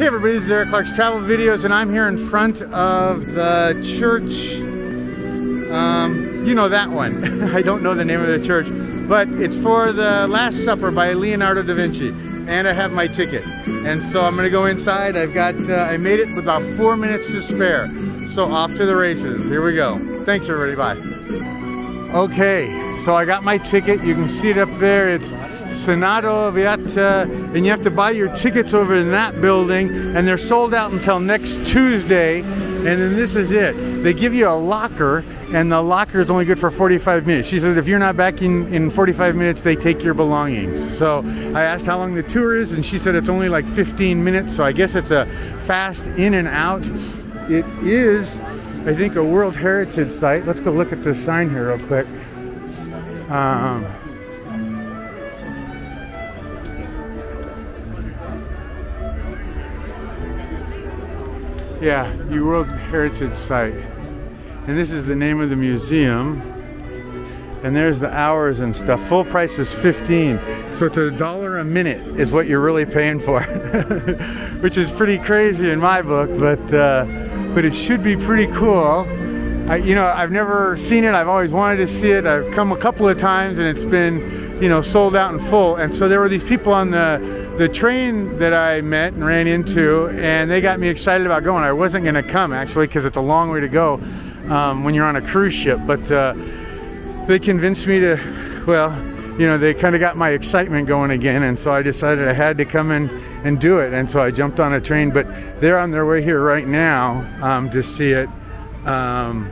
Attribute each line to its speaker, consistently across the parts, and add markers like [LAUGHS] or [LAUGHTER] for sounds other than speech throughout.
Speaker 1: Hey everybody, this is Eric Clark's Travel Videos and I'm here in front of the church. Um, you know that one. [LAUGHS] I don't know the name of the church, but it's for the Last Supper by Leonardo da Vinci. And I have my ticket. And so I'm gonna go inside. I've got, uh, I made it with about four minutes to spare. So off to the races. Here we go. Thanks everybody, bye. Okay, so I got my ticket. You can see it up there. It's Senato Vieita, and you have to buy your tickets over in that building, and they're sold out until next Tuesday. And then this is it. They give you a locker, and the locker is only good for 45 minutes. She says if you're not back in, in 45 minutes, they take your belongings. So I asked how long the tour is, and she said it's only like 15 minutes. So I guess it's a fast in and out. It is, I think, a World Heritage Site. Let's go look at this sign here real quick. Um, Yeah, you World Heritage Site. And this is the name of the museum. And there's the hours and stuff. Full price is 15. So it's a dollar a minute is what you're really paying for. [LAUGHS] Which is pretty crazy in my book, but uh, but it should be pretty cool. I, you know, I've never seen it. I've always wanted to see it. I've come a couple of times and it's been, you know, sold out and full. And so there were these people on the the train that I met and ran into, and they got me excited about going. I wasn't going to come actually because it's a long way to go um, when you're on a cruise ship, but uh, they convinced me to, well, you know, they kind of got my excitement going again, and so I decided I had to come in and do it, and so I jumped on a train. But they're on their way here right now um, to see it, um,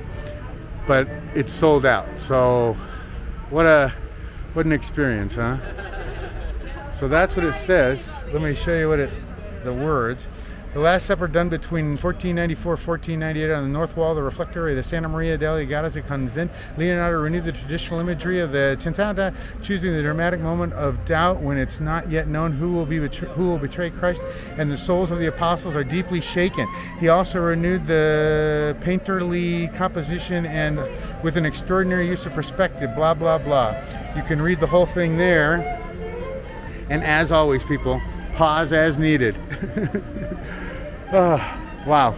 Speaker 1: but it's sold out. So what a what an experience, huh? So that's what it says. Let me show you what it, the words. The Last Supper done between 1494 1498 on the north wall of the refectory of the Santa Maria degli Agati convent. Leonardo renewed the traditional imagery of the Cantata, choosing the dramatic moment of doubt when it's not yet known who will be who will betray Christ, and the souls of the apostles are deeply shaken. He also renewed the painterly composition and with an extraordinary use of perspective. Blah blah blah. You can read the whole thing there. And as always, people, pause as needed. oh, [LAUGHS] wow,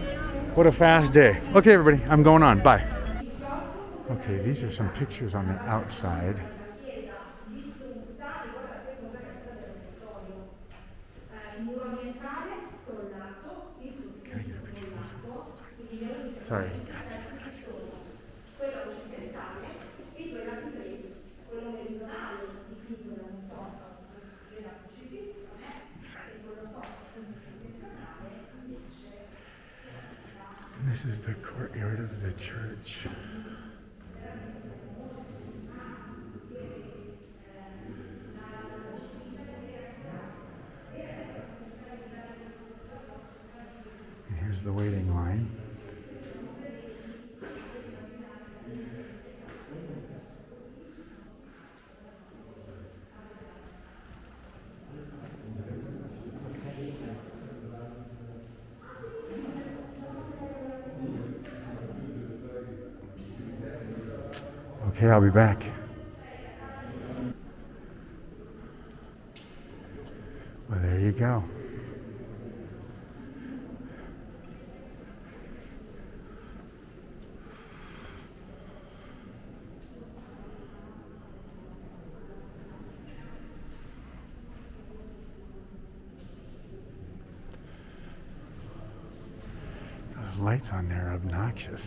Speaker 1: what a fast day. Okay, everybody, I'm going on. Bye. Okay, these are some pictures on the outside. Sorry. This is the courtyard of the church. And here's the waiting line. Okay, I'll be back. Well, there you go. Lights on there are obnoxious.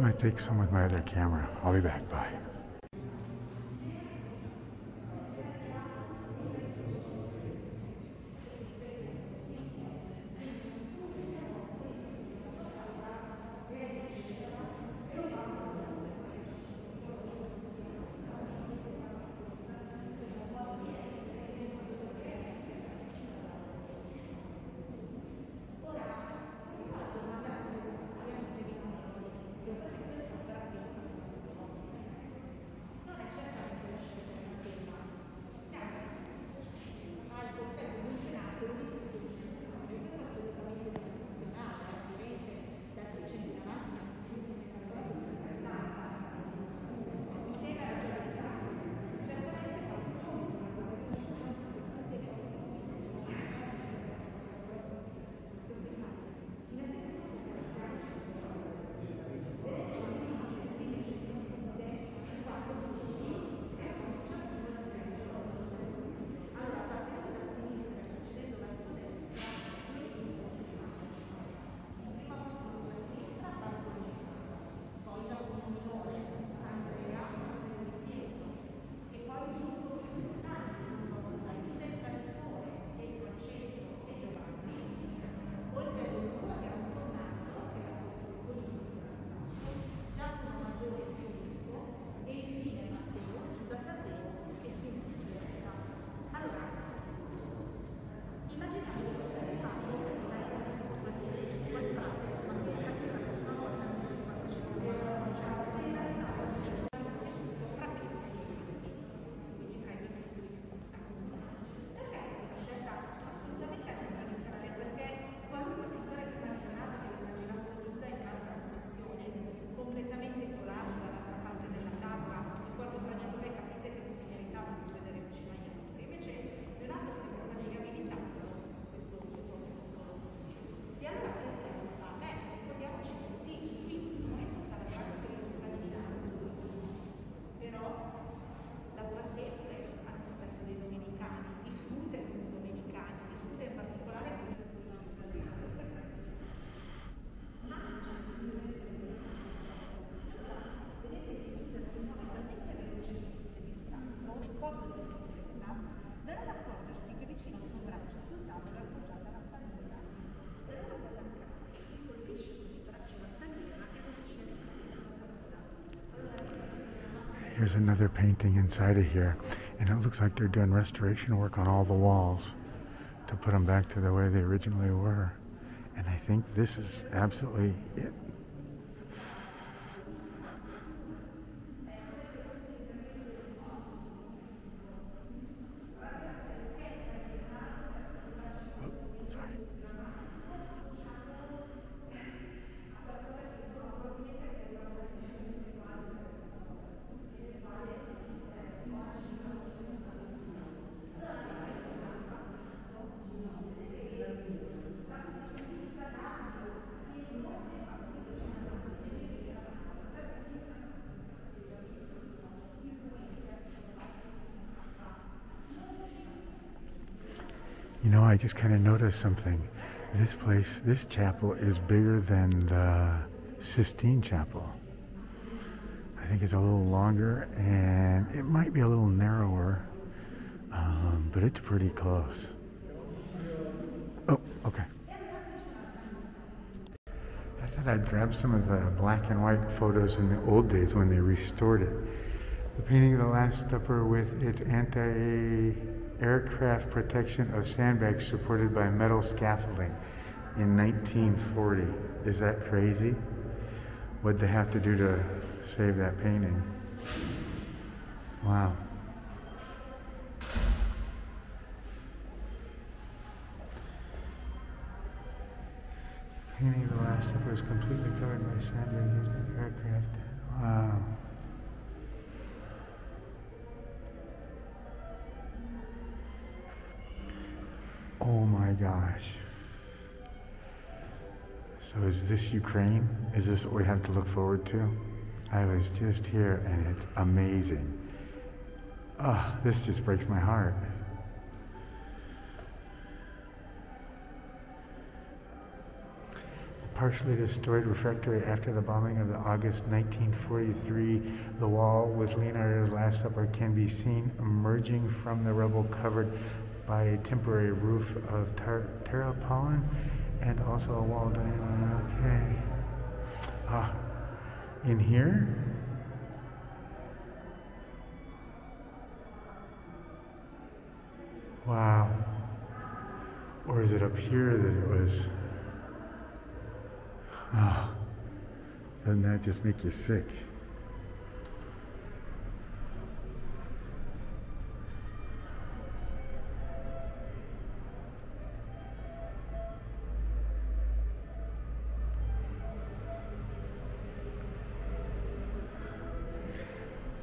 Speaker 1: I'm gonna take some with my other camera. I'll be back. Bye. Here's another painting inside of here, and it looks like they're doing restoration work on all the walls to put them back to the way they originally were. And I think this is absolutely it. You know, I just kind of noticed something. This place, this chapel is bigger than the Sistine Chapel. I think it's a little longer and it might be a little narrower, um, but it's pretty close. Oh, okay. I thought I'd grab some of the black and white photos in the old days when they restored it. The painting of the Last Supper with its anti-aircraft protection of sandbags supported by metal scaffolding in 1940. Is that crazy? What'd they have to do to save that painting? Wow. Painting of the Last Supper is completely covered by sandbags used in aircraft. Wow. Oh my gosh. So is this Ukraine? Is this what we have to look forward to? I was just here and it's amazing. Ah, this just breaks my heart. Partially destroyed refectory after the bombing of the August 1943. The wall with Leonardo's Last Supper can be seen emerging from the rubble covered by a temporary roof of tar- pollen and also a wall done. Okay. Ah, in here? Wow. Or is it up here that it was? Ah, doesn't that just make you sick?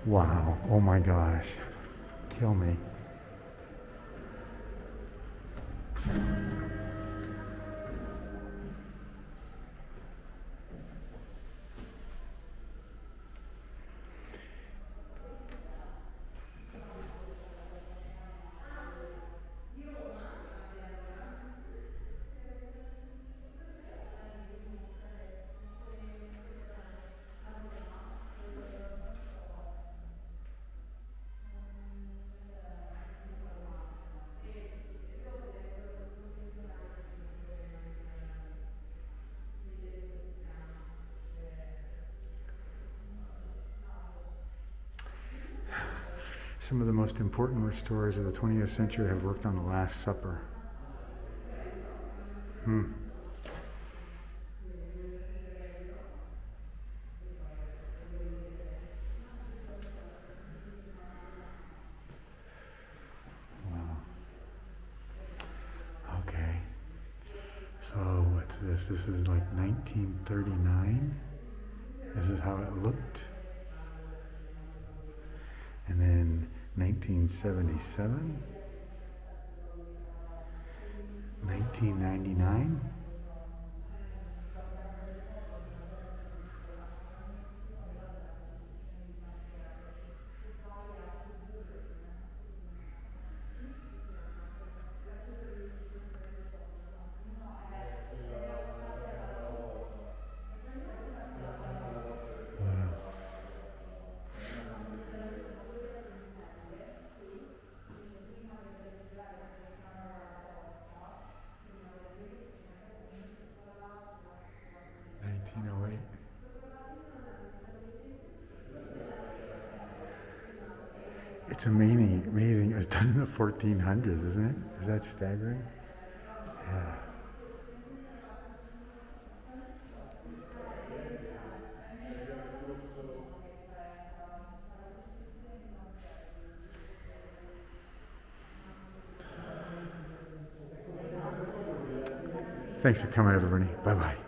Speaker 1: Wow. Oh my gosh. Kill me. Some of the most important restorers of the 20th century have worked on the Last Supper. Hmm. Okay. So what's this? This is like 1939. This is how it looked. 1977, 1999. It's amazing, amazing. It was done in the 1400s, isn't it? Is that staggering? Yeah. Thanks for coming, everybody. Bye bye.